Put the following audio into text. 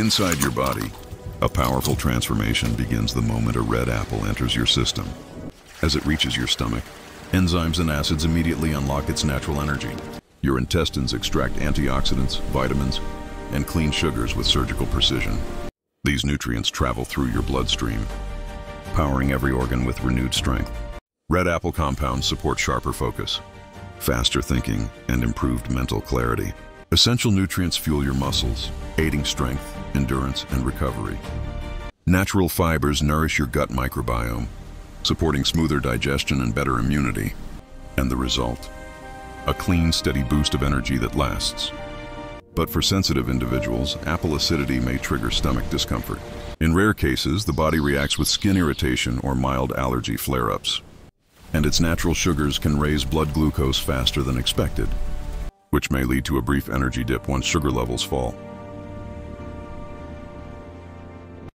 Inside your body, a powerful transformation begins the moment a red apple enters your system. As it reaches your stomach, enzymes and acids immediately unlock its natural energy. Your intestines extract antioxidants, vitamins, and clean sugars with surgical precision. These nutrients travel through your bloodstream, powering every organ with renewed strength. Red apple compounds support sharper focus, faster thinking, and improved mental clarity. Essential nutrients fuel your muscles, aiding strength, endurance, and recovery. Natural fibers nourish your gut microbiome, supporting smoother digestion and better immunity. And the result? A clean, steady boost of energy that lasts. But for sensitive individuals, apple acidity may trigger stomach discomfort. In rare cases, the body reacts with skin irritation or mild allergy flare-ups. And its natural sugars can raise blood glucose faster than expected, which may lead to a brief energy dip once sugar levels fall.